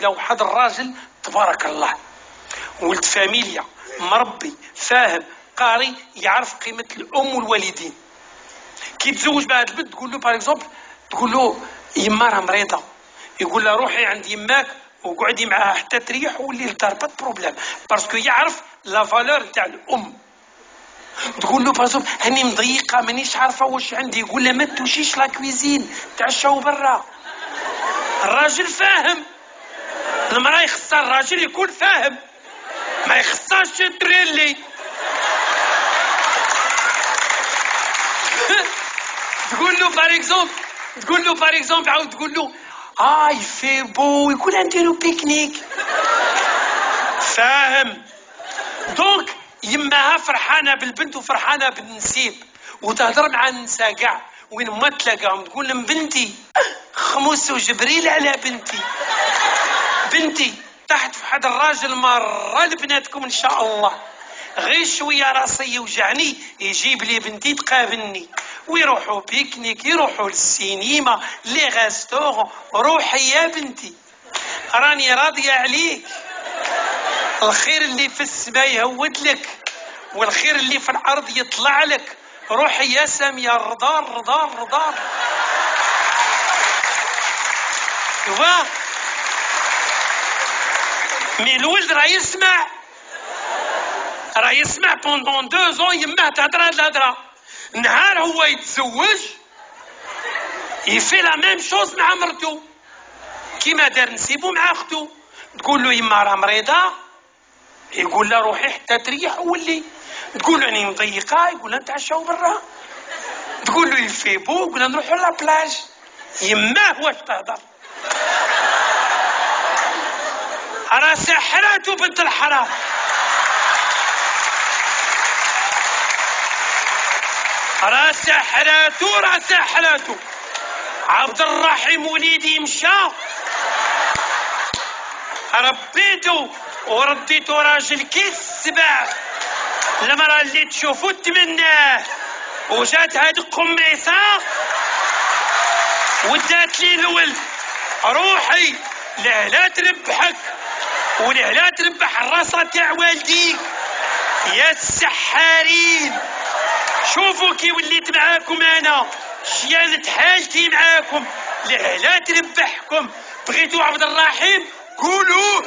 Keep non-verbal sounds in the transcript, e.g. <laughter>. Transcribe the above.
بلا واحد الراجل تبارك الله. ولد فاميليا مربي فاهم قاري يعرف قيمة الأم والوالدين. كي تزوج بهاد البنت تقول له par exemple تقول له يما راه مريضة. يقول لها روحي عند يماك وقعدي معاها حتى تريح وولي للدار pas problème parce que يعرف la valeur تاع الأم. تقول له بازوم هاني مضيقة مانيش عارفة واش عندي. يقول لها ما توشيش la cuisine تعشاو برا. الراجل فاهم. المراه يخصها الراجل يكون فاهم. ما يخصهاش تريلي. <laughs> تقول له par exemple تقول له par exemple عاود تقول له آه يفي بو؟ يقول نديرو pique-nique فاهم. donc يماها فرحانة بالبنت وفرحانة بالنسيب. وتهضر مع النساء كاع وين ما تلاقاهم تقول لهم بنتي <laughs> خموس وجبريل على بنتي. بنتي تحت في حد الراجل مرة لبناتكم إن شاء الله. غير شوية راسي يوجعني يجيب لي بنتي تقابلني ويروحوا بيكنيك يروحوا للسينما لي غاستور روحي يا بنتي. راني راضية عليك. الخير اللي في السماء يهود لك والخير اللي في الأرض يطلع لك. روحي يا سامية رضا رضا رضا. توا mais الولد راه يسمع راه يسمع pendant deux ans يماه تهضر هاد الهضره نهار هو يتزوج il fait la même chose مع مرتو كيما دار نسيبو مع اختو تقول له يما راه مريضه يقول لها روحي حتى تريح ولي تقول راني مضيقه يقول لها نتعشاو برا تقول له يفي بو يقول لها نروحو la plage يماه واش تهضر راه سحراتو بنت الحرام راه سحراتو راه سحراتو عبد الرحيم وليدي مشى. ربيتو ورديتو راجل كي السبع المرأة اللي تشوفو تمناه وجات هاد قميصة. ودات لي الولد. روحي لا لا تربحك. ولا لا تربح الراسة تاع والديك. يا السحارين. شوفوا كي وليت معاكم أنا. شيانة حالتي معاكم. لا لا تربحكم بغيتوا عبد الرحيم؟ قولوا.